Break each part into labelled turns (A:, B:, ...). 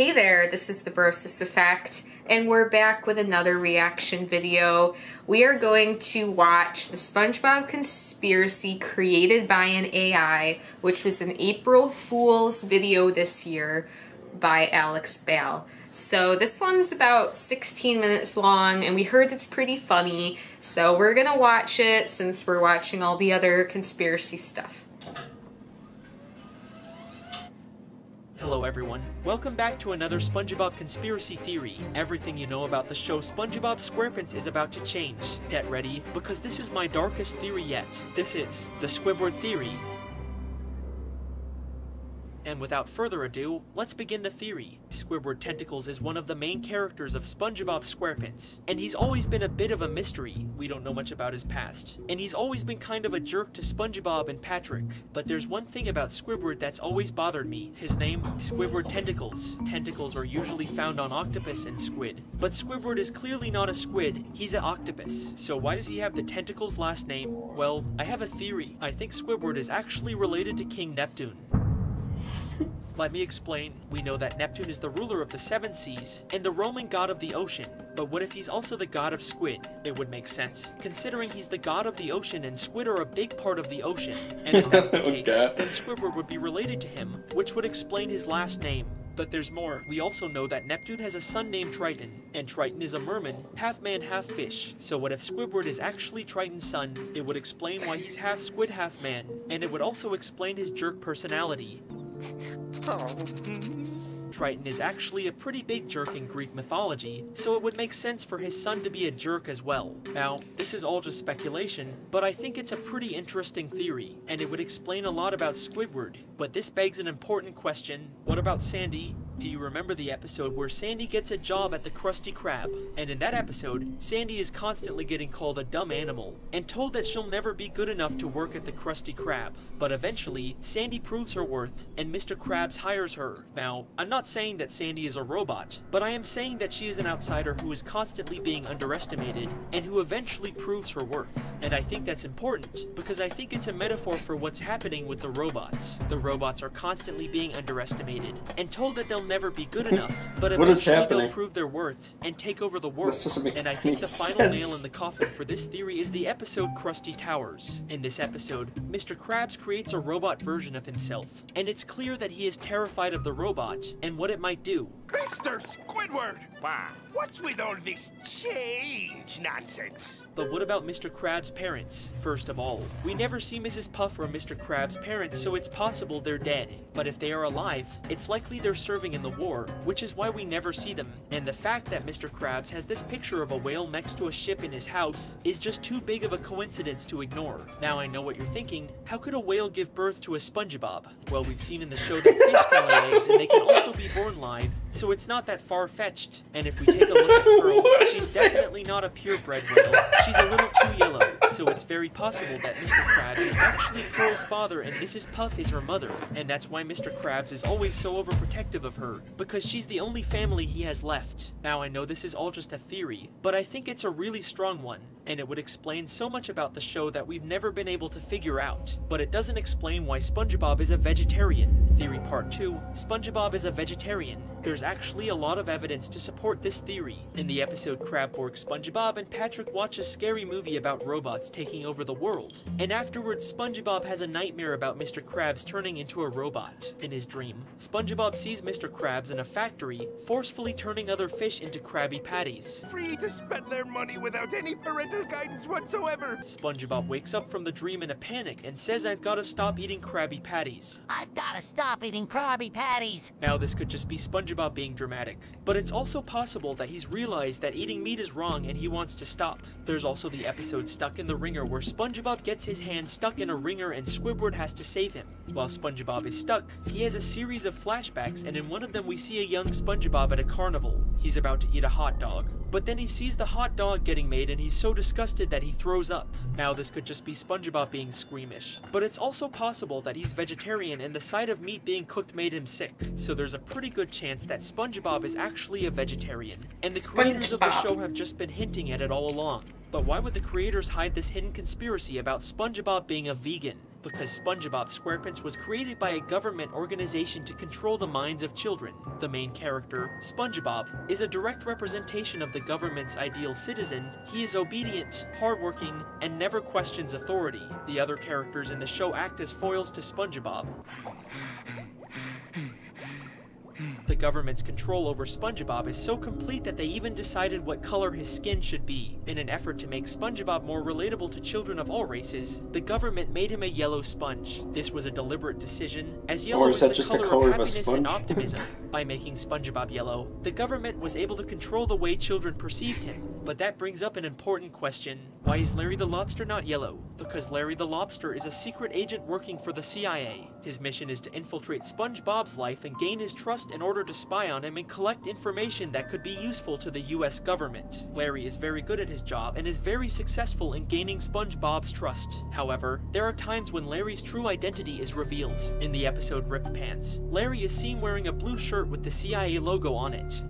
A: Hey there, this is the Brosis Effect, and we're back with another reaction video. We are going to watch the SpongeBob Conspiracy created by an AI, which was an April Fool's video this year by Alex Bale. So this one's about 16 minutes long, and we heard it's pretty funny, so we're gonna watch it since we're watching all the other conspiracy stuff.
B: Hello everyone, welcome back to another SpongeBob Conspiracy Theory. Everything you know about the show SpongeBob SquarePants is about to change. Get ready, because this is my darkest theory yet. This is the Squidward Theory, and without further ado, let's begin the theory. Squidward Tentacles is one of the main characters of SpongeBob SquarePants, and he's always been a bit of a mystery. We don't know much about his past. And he's always been kind of a jerk to SpongeBob and Patrick. But there's one thing about Squidward that's always bothered me. His name, Squidward Tentacles. Tentacles are usually found on octopus and squid. But Squidward is clearly not a squid, he's an octopus. So why does he have the Tentacles last name? Well, I have a theory. I think Squidward is actually related to King Neptune. Let me explain. We know that Neptune is the ruler of the seven seas and the Roman god of the ocean. But what if he's also the god of squid? It would make sense, considering he's the god of the ocean and squid are a big part of the ocean. And if that's the oh, case, then Squidward would be related to him, which would explain his last name. But there's more. We also know that Neptune has a son named Triton, and Triton is a merman, half man, half fish. So what if Squidward is actually Triton's son? It would explain why he's half squid, half man, and it would also explain his jerk personality. Oh, hmm. Triton is actually a pretty big jerk in Greek mythology, so it would make sense for his son to be a jerk as well. Now, this is all just speculation, but I think it's a pretty interesting theory, and it would explain a lot about Squidward. But this begs an important question, what about Sandy? Do you remember the episode where Sandy gets a job at the Krusty Krab? And in that episode, Sandy is constantly getting called a dumb animal and told that she'll never be good enough to work at the Krusty Krab. But eventually, Sandy proves her worth and Mr. Krabs hires her. Now, I'm not saying that Sandy is a robot, but I am saying that she is an outsider who is constantly being underestimated and who eventually proves her worth. And I think that's important because I think it's a metaphor for what's happening with the robots. The robots are constantly being underestimated and told that they'll never be good enough, but eventually they'll prove their worth and take over the world. And I think the final sense. nail in the coffin for this theory is the episode Krusty Towers. In this episode, Mr. Krabs creates a robot version of himself, and it's clear that he is terrified of the robot and what it might do.
C: Mr. Squidward! Why? What's with all this change nonsense?
B: But what about Mr. Krabs' parents, first of all? We never see Mrs. Puff or Mr. Krabs' parents, so it's possible they're dead. But if they are alive, it's likely they're serving in the war, which is why we never see them. And the fact that Mr. Krabs has this picture of a whale next to a ship in his house is just too big of a coincidence to ignore. Now I know what you're thinking, how could a whale give birth to a SpongeBob? Well, we've seen in the show that fish can lay eggs and they can also be born live, so it's not that far-fetched. And if we take a look at Pearl, she's definitely not a purebred whale. She's a little too yellow, so it's very possible that Mr. Krabs is actually Pearl's father and Mrs. Puff is her mother. And that's why Mr. Krabs is always so overprotective of her, because she's the only family he has left. Now I know this is all just a theory, but I think it's a really strong one, and it would explain so much about the show that we've never been able to figure out. But it doesn't explain why SpongeBob is a vegetarian. Theory part 2, SpongeBob is a vegetarian. There's actually a lot of evidence to support this theory. In the episode Krab Borg SpongeBob and Patrick watch a scary movie about robots taking over the world. And afterwards, SpongeBob has a nightmare about Mr. Krabs turning into a robot. In his dream, SpongeBob sees Mr. Krabs in a factory, forcefully turning other fish into Krabby Patties.
C: Free to spend their money without any parental guidance whatsoever.
B: SpongeBob wakes up from the dream in a panic and says I've gotta stop eating Krabby Patties.
D: I've gotta stop eating Krabby Patties.
B: Now this could just be SpongeBob being dramatic, but it's also possible that he's realized that eating meat is wrong and he wants to stop. There's also the episode Stuck in the Wringer where SpongeBob gets his hand stuck in a wringer and Squidward has to save him. While SpongeBob is stuck, he has a series of flashbacks and in one of them we see a young SpongeBob at a carnival. He's about to eat a hot dog. But then he sees the hot dog getting made and he's so disgusted that he throws up. Now this could just be SpongeBob being squeamish. But it's also possible that he's vegetarian and the sight of meat being cooked made him sick. So there's a pretty good chance that SpongeBob is actually a vegetarian. And the creators of the show have just been hinting at it all along. But why would the creators hide this hidden conspiracy about SpongeBob being a vegan? Because SpongeBob SquarePants was created by a government organization to control the minds of children. The main character, SpongeBob, is a direct representation of the government's ideal citizen. He is obedient, hardworking, and never questions authority. The other characters in the show act as foils to SpongeBob. Government's control over SpongeBob is so complete that they even decided what color his skin should be. In an effort to make SpongeBob more relatable to children of all races, the government made him a yellow sponge. This was a deliberate decision, as yellow is
E: is
B: the
E: just the
B: color,
E: color
B: of
E: of
B: happiness and optimism. By making SpongeBob yellow, the government was able to control the way children perceived him. But that brings up an important question. Why is Larry the Lobster not yellow? Because Larry the Lobster is a secret agent working for the CIA. His mission is to infiltrate SpongeBob's life and gain his trust in order to spy on him and collect information that could be useful to the US government. Larry is very good at his job and is very successful in gaining SpongeBob's trust. However, there are times when Larry's true identity is revealed. In the episode Ripped Pants, Larry is seen wearing a blue shirt with the CIA logo on it.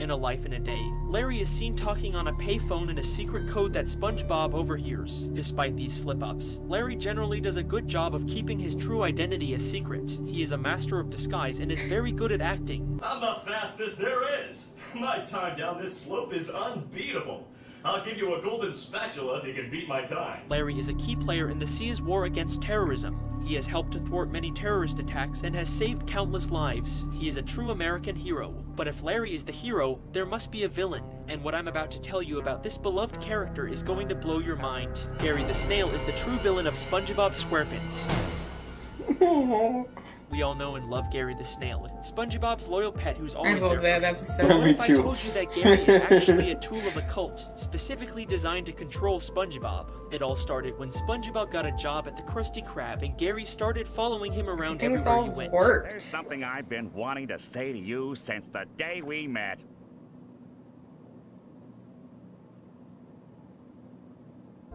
B: In A Life in a Day, Larry is seen talking on a payphone in a secret code that SpongeBob overhears. Despite these slip-ups, Larry generally does a good job of keeping his true identity a secret. He is a master of disguise and is very good at acting.
F: I'm the fastest there is. My time down this slope is unbeatable. I'll give you a golden spatula if you can beat my time.
B: Larry is a key player in the CIA's war against terrorism. He has helped to thwart many terrorist attacks and has saved countless lives. He is a true American hero. But if Larry is the hero, there must be a villain. And what I'm about to tell you about this beloved character is going to blow your mind. Gary the Snail is the true villain of SpongeBob SquarePants. We all know and love Gary the Snail, SpongeBob's loyal pet who's always there
A: love
B: for
A: that
B: him.
A: episode.
B: What
E: Me
B: if I told you that Gary is actually a tool of a cult, specifically designed to control SpongeBob? It all started when SpongeBob got a job at the Krusty Krab, and Gary started following him around
A: Things
B: everywhere
A: all
B: he went.
G: There's
A: worked.
G: something I've been wanting to say to you since the day we met.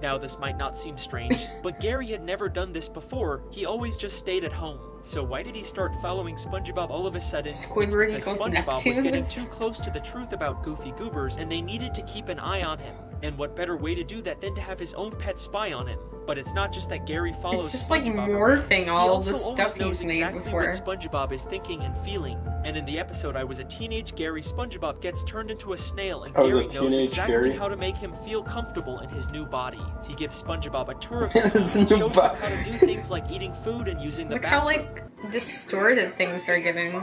B: Now, this might not seem strange, but Gary had never done this before. He always just stayed at home. So why did he start following SpongeBob all of a sudden?
A: Squidward
B: It's
A: because
B: SpongeBob was getting too close to the truth about Goofy Goobers, and they needed to keep an eye on him. And what better way to do that than to have his own pet spy on him? But it's not just that Gary follows
A: It's just like
B: SpongeBob around.
A: morphing
B: He
A: all of the stuff
B: knows
A: he's made
B: exactly
A: before.
B: what SpongeBob is thinking and feeling. And in the episode I Was a Teenage Gary, SpongeBob gets turned into a snail, and
E: I was a
B: Gary knows exactly
E: Gary?
B: how to make him feel comfortable in his new body. He gives SpongeBob a tour of his
E: His
B: home and
E: new
B: shows him how to do things like eating food and using the
A: Look how
B: bathroom.
A: like distorted things are getting.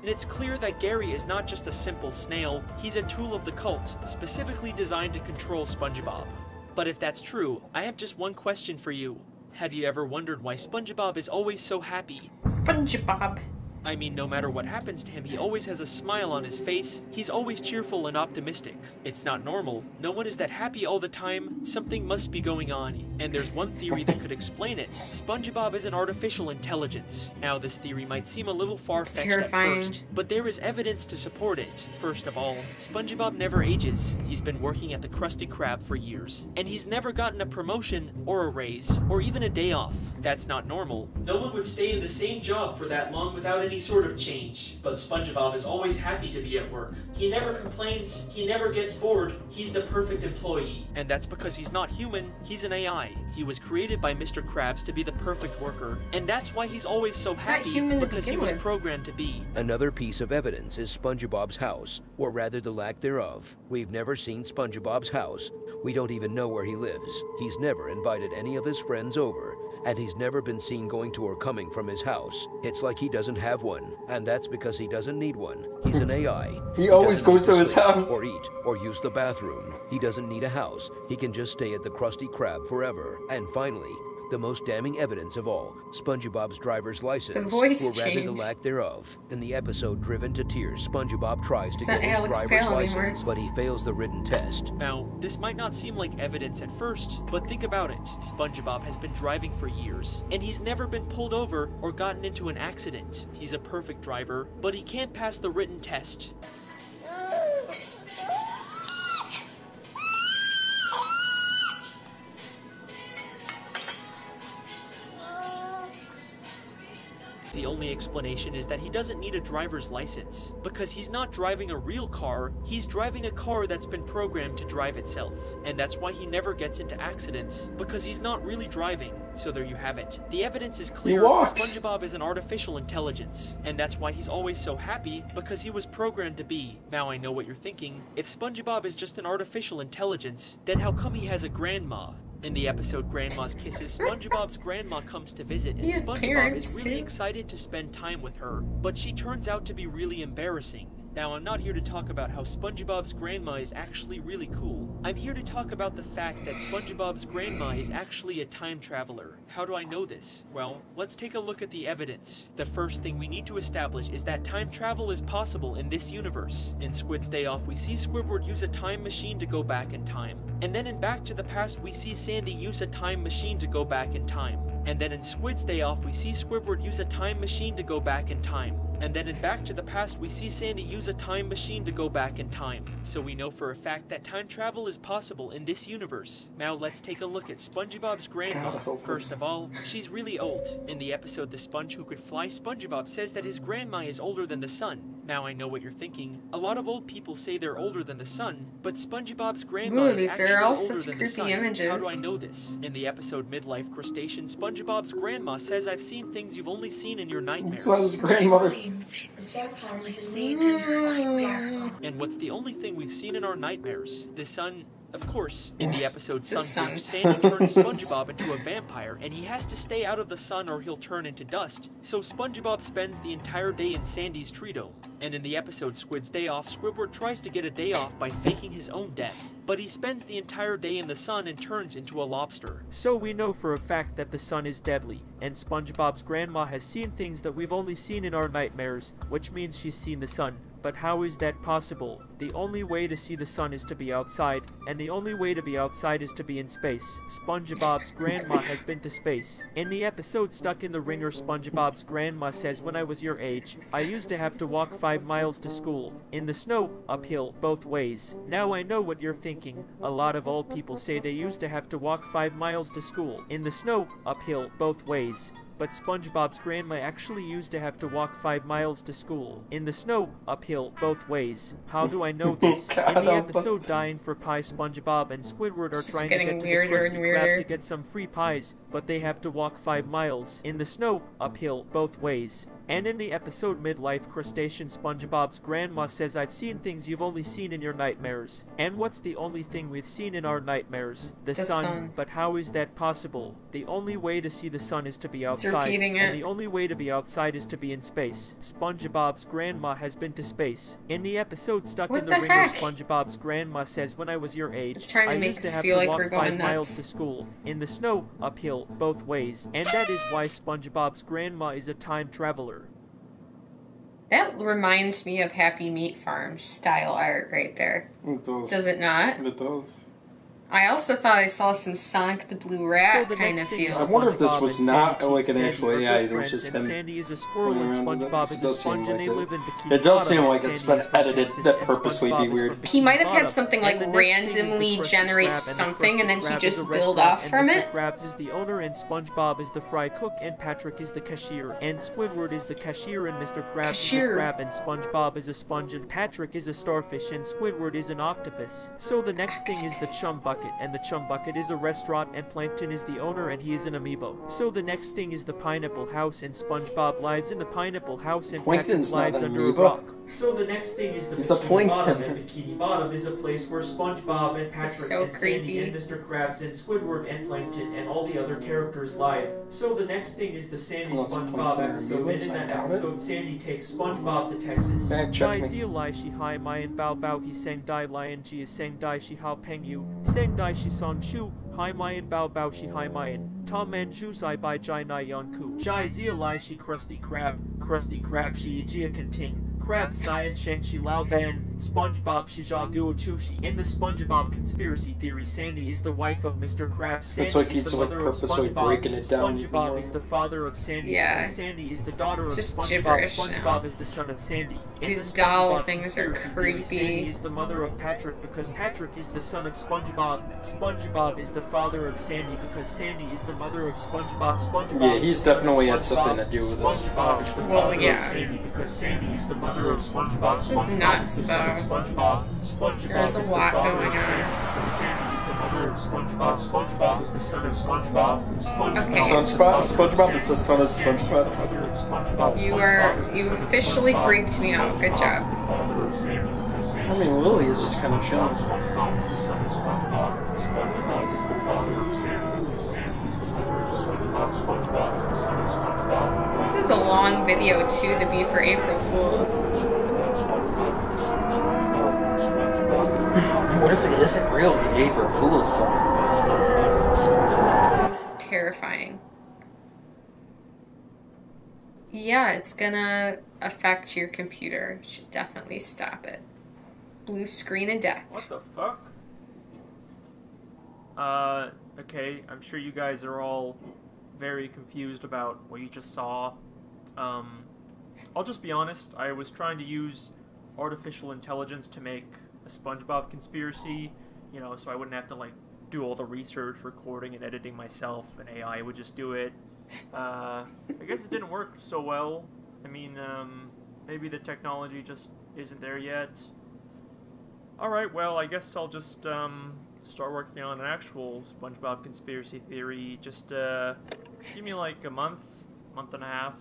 B: And it's clear that Gary is not just a simple snail, he's a tool of the cult, specifically designed to control SpongeBob. But if that's true, I have just one question for you. Have you ever wondered why SpongeBob is always so happy?
A: SpongeBob.
B: I mean, no matter what happens to him, he always has a smile on his face. He's always cheerful and optimistic. It's not normal. No one is that happy all the time. Something must be going on. And there's one theory that could explain it. SpongeBob is an artificial intelligence. Now, this theory might seem a little far-fetched at first, but there is evidence to support it. First of all, SpongeBob never ages. He's been working at the Krusty Krab for years, and he's never gotten a promotion or a raise or even a day off. That's not normal. No one would stay in the same job for that long without any sort of change. But SpongeBob is always happy to be at work. He never complains, he never gets bored. He's the perfect employee. And that's because he's not human, he's an AI. He was created by Mr. Krabs to be the perfect worker. And that's why he's always so
A: not
B: happy
A: human
B: because he was programmed to be.
H: Another piece of evidence is SpongeBob's house, or rather the lack thereof. We've never seen SpongeBob's house. We don't even know where he lives. He's never invited any of his friends over, and he's never been seen going to or coming from his house. It's like he doesn't have one, and that's because he doesn't need one. He's an AI.
E: He always goes
H: need
E: to his house.
H: Or eat, or use the bathroom. He doesn't need a house. He can just stay at the Krusty Krab forever. And finally, the most damning evidence of all, SpongeBob's driver's license,
A: voice
H: or rather the lack thereof. In the episode Driven to Tears, SpongeBob tries to
A: It's
H: get his
A: Alex
H: driver's
A: Bale anymore.
H: license, but he fails the written test.
B: Now, this might not seem like evidence at first, but think about it. SpongeBob has been driving for years, and he's never been pulled over or gotten into an accident. He's a perfect driver, but he can't pass the written test. The only explanation is that he doesn't need a driver's license, because he's not driving a real car, he's driving a car that's been programmed to drive itself. And that's why he never gets into accidents, because he's not really driving. So there you have it. The evidence is clear. SpongeBob is an artificial intelligence, and that's why he's always so happy, because he was programmed to be. Now I know what you're thinking. If SpongeBob is just an artificial intelligence, then how come he has a grandma? In the episode Grandma's Kisses, SpongeBob's grandma comes to visit, and SpongeBob is really
A: too.
B: excited to spend time with her, but she turns out to be really embarrassing. Now, I'm not here to talk about how SpongeBob's grandma is actually really cool. I'm here to talk about the fact that SpongeBob's grandma is actually a time traveler. How do I know this? Well, let's take a look at the evidence. The first thing we need to establish is that time travel is possible in this universe. In Squid's Day Off, we see Squidward use a time machine to go back in time. And then in Back to the Past, we see Sandy use a time machine to go back in time. And then in Squid's Day Off, we see Squidward use a time machine to go back in time. And then in Back to the Past, we see Sandy use a time machine to go back in time. So we know for a fact that time travel is possible in this universe. Now let's take a look at SpongeBob's grandma.
E: God,
B: First of all, she's really old. In the episode The Sponge Who Could Fly, SpongeBob says that his grandma is older than the sun. Now I know what you're thinking. A lot of old people say they're older than the sun, but SpongeBob's grandma
A: Ooh,
B: is actually
A: all
B: older than the
A: creepy
B: sun. How do I know this? In the episode Midlife Crustacean, SpongeBob's grandma says I've seen things you've only seen in your nightmares.
E: So his grandmother.
I: seen things you've only seen in your nightmares.
B: And what's the only thing we've seen in our nightmares? The sun, of course. In the episode
A: The sun.
B: Sunbreach, Sandy turns SpongeBob into a vampire, and he has to stay out of the sun or he'll turn into dust. So SpongeBob spends the entire day in Sandy's tree dome. And in the episode Squid's Day Off, Squidward tries to get a day off by faking his own death. But he spends the entire day in the sun and turns into a lobster. So we know for a fact that the sun is deadly, and SpongeBob's grandma has seen things that we've only seen in our nightmares, which means she's seen the sun. But how is that possible? The only way to see the sun is to be outside, and the only way to be outside is to be in space. SpongeBob's grandma has been to space. In the episode Stuck in the Wringer, SpongeBob's grandma says, When I was your age, I used to have to walk five miles to school. In the snow, uphill, both ways. Now I know what you're thinking. A lot of old people say they used to have to walk five miles to school. In the snow, uphill, both ways but SpongeBob's grandma actually used to have to walk five miles to school. In the snow, uphill, both ways. How do I know oh, this?
E: God,
B: In the episode Dying for Pie, SpongeBob and Squidward are trying to get to the
A: and
B: Krusty. Krab to get some free pies, but they have to walk five miles. In the snow, uphill, both ways. And in the episode Midlife Crustacean, SpongeBob's grandma says, I've seen things you've only seen in your nightmares. And what's the only thing we've seen in our nightmares? The,
A: The
B: sun.
A: sun.
B: But how is that possible? The only way to see the sun is to be outside.
A: Repeating
B: and the only way to be outside is to be in space. SpongeBob's grandma has been to space. In the episode Stuck
A: What
B: in the,
A: the Wringer.
B: SpongeBob's grandma says, When I was your age,
A: to
B: I used to have
A: feel
B: to
A: like
B: walk
A: we're
B: five
A: going
B: miles to school. In the snow, uphill, both ways. And that is why SpongeBob's grandma is a time traveler.
A: That reminds me of Happy Meat Farm style art right there.
E: It does.
A: Does it not?
E: It does.
A: I also thought I saw some Sonic the Blue Rat
B: so the
A: kind of feel.
E: I wonder if this was not like an actual
B: are good
E: AI, it was just
B: and
E: him
B: Sandy is a squirrel and
E: around with it.
B: SpongeBob
E: This
B: is a
E: does seem
B: sponge and they
E: it.
B: live in Bikini
E: It does seem like it's been edited
B: Texas,
E: to purposely be weird.
A: He might have had something like
B: the next thing is
A: randomly generate
B: Krab, and the
A: something and then he just build off
B: and
A: from
B: Mr.
A: it?
B: Krabs is the owner and SpongeBob is the fry cook and Patrick is the cashier and Squidward is the cashier and Mr. Krabs is a crab and SpongeBob is a sponge and Patrick is a starfish and Squidward is an octopus. So the next thing is the chum bucket and the chum bucket is a restaurant and Plankton is the owner and he is an amoeba. So the next thing is the pineapple house and SpongeBob lives in the pineapple house and
E: Plankton's
B: Patrick
E: not
B: lives
E: an
B: under a rock. So the next thing is the
E: He's a
B: Bikini Bottom and Bikini Bottom is a place where SpongeBob and Patrick
A: so
B: and Sandy
A: creepy.
B: and Mr. Krabs and Squidward and Plankton and all the other characters live. So the next thing is the Sandy
E: Well,
B: SpongeBob episode, and
E: Amoebas,
B: in that
E: doubt it.
B: episode, Sandy takes SpongeBob to Texas.
E: Fact check
B: Jai
E: me.
B: Zia Lai Shi Hai Mayan Bao Bao He Sang Dai Lion Ji is Sang Dai Shi Hao Peng Yu Sang Dai Shi Son Chu Hai Mayan Bao Bao Shi Hai Mayan Tom Man Ju Zai Bai Jai Nai Yon Ku Jai Zia Lai Shi Krusty Krab Krusty Krab Shi Jia Ting Crab Science Shang Shi Lao Ban SpongeBob Shijaguochushi. In the SpongeBob conspiracy theory, Sandy is the wife of Mr. Krabs. Sandy
E: It's like
B: is
E: he's,
B: the
E: like,
B: mother of
E: purposely
B: SpongeBob.
E: breaking it down
B: SpongeBob is the father of Sandy.
A: Yeah.
B: because Sandy is the daughter
A: It's
B: of
A: just
B: SpongeBob.
A: gibberish now.
B: SpongeBob is the son of Sandy. In
A: These
B: the
A: doll things are
B: conspiracy theory,
A: creepy.
B: Sandy is the mother of Patrick because Patrick is the son of SpongeBob. SpongeBob is the father of Sandy because Sandy is the mother of SpongeBob. SpongeBob
E: Yeah,
B: is
E: he's
B: the son of
E: definitely had something to do with this.
B: SpongeBob is the
A: Well,
B: father
A: yeah.
B: of Sandy because Sandy is the mother of SpongeBob.
A: This is
B: SpongeBob
A: nuts,
B: is the son of
A: though.
B: SpongeBob. SpongeBob
A: There's a
B: is the
A: lot going on.
B: Sandy is the mother of SpongeBob. SpongeBob is the son of SpongeBob. SpongeBob
A: Okay.
E: SpongeBob, SpongeBob is the son of SpongeBob.
B: SpongeBob.
A: You are you officially freaked me out. Good job.
E: I mean, Lily is just kind of chilling.
A: This is a long video too to be for April Fools.
E: What if it isn't really April Fool's though?
A: This is terrifying. Yeah, it's gonna affect your computer. You should definitely stop it. Blue screen of death.
B: What the fuck? Uh, okay, I'm sure you guys are all very confused about what you just saw. Um, I'll just be honest, I was trying to use artificial intelligence to make SpongeBob conspiracy, you know, so I wouldn't have to, like, do all the research, recording, and editing myself, and AI would just do it. Uh, I guess it didn't work so well. I mean, um, maybe the technology just isn't there yet. Alright, well, I guess I'll just, um, start working on an actual SpongeBob conspiracy theory. Just, uh, give me like a month, month and a half.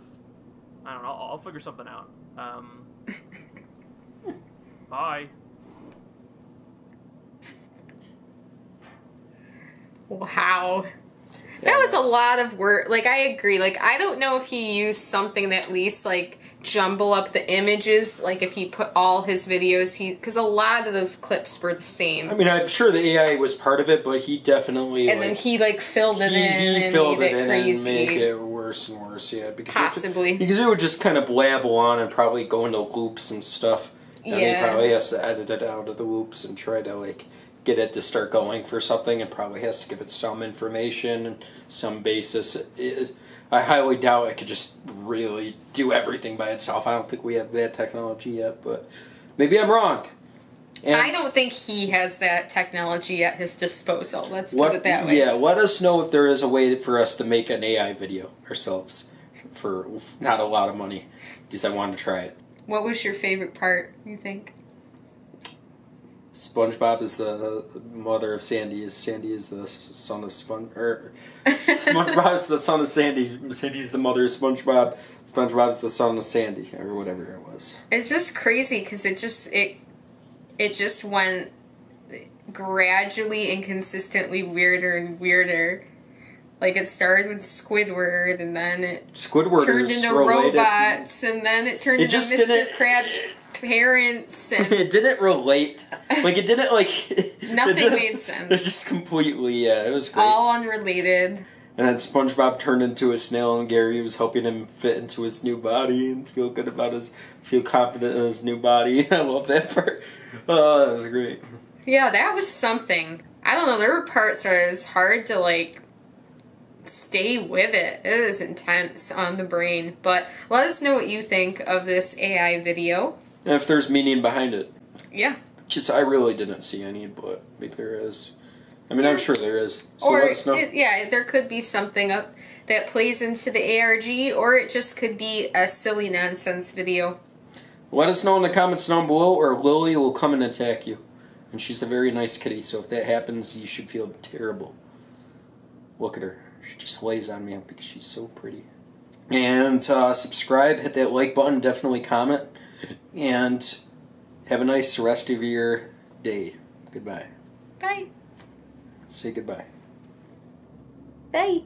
B: I don't know, I'll, I'll figure something out. Um, bye.
A: Wow. That was a lot of work. Like I agree. Like I don't know if he used something that at least like jumble up the images. Like if he put all his videos, he because a lot of those clips were the same.
E: I mean, I'm sure the AI was part of it, but he definitely
A: and
E: like,
A: then he like filled it
E: he,
A: in
E: he
A: and
E: filled
A: made
E: it
A: it,
E: in
A: crazy.
E: and make it worse and worse. Yeah, because if it-
A: Possibly.
E: because it would just kind of blabble on and probably go into loops and stuff. And he probably has to edit it out of the loops and try to like get it to start going for something, and probably has to give it some information and some basis. It is I highly doubt it could just really do everything by itself. I don't think we have that technology yet, but maybe I'm wrong. And
A: I don't think he has that technology at his disposal. Let's
E: What,
A: put it that way.
E: Yeah, let us know if there is a way for us to make an AI video ourselves for not a lot of money, because I want to try it.
A: What was your favorite part? You think?
E: SpongeBob is the mother of Sandy. Is Sandy is the son of Spon er, or SpongeBob is the son of Sandy. Sandy is the mother of SpongeBob. SpongeBob is the son of Sandy or whatever it was.
A: It's just crazy because it just it it just went gradually and consistently weirder and weirder. Like it started with Squidward, and then it
E: Squidward
A: turned into robots, and then it turned
E: It
A: into
E: just
A: Mr. Krabs' parents, and
E: it didn't relate. Like it didn't like.
A: Nothing
E: just-
A: made sense.
E: It's just completely yeah. It was great.
A: all unrelated.
E: And then SpongeBob turned into a snail, and Gary was helping him fit into his new body and feel good about his, feel confident in his new body. I love that part. Oh, that was great.
A: Yeah, that was something. I don't know. There were parts where it was hard to like stay with it. It was intense on the brain. But let us know what you think of this AI video.
E: If there's meaning behind it,
A: Yeah.
E: just I really didn't see any, but maybe there is. I mean, I'm sure there is. So
A: or
E: let us know.
A: it- yeah, there could be something up that plays into the ARG, or it just could be a silly nonsense video.
E: Let us know in the comments down below, or Lily will come and attack you. And she's a very nice kitty, so if that happens, you should feel terrible. Look at her. She just lays on me because she's so pretty. And uh, subscribe, hit that like button, definitely comment, and have a nice rest of your day. Goodbye.
A: Bye.
E: Say goodbye.
A: Bye.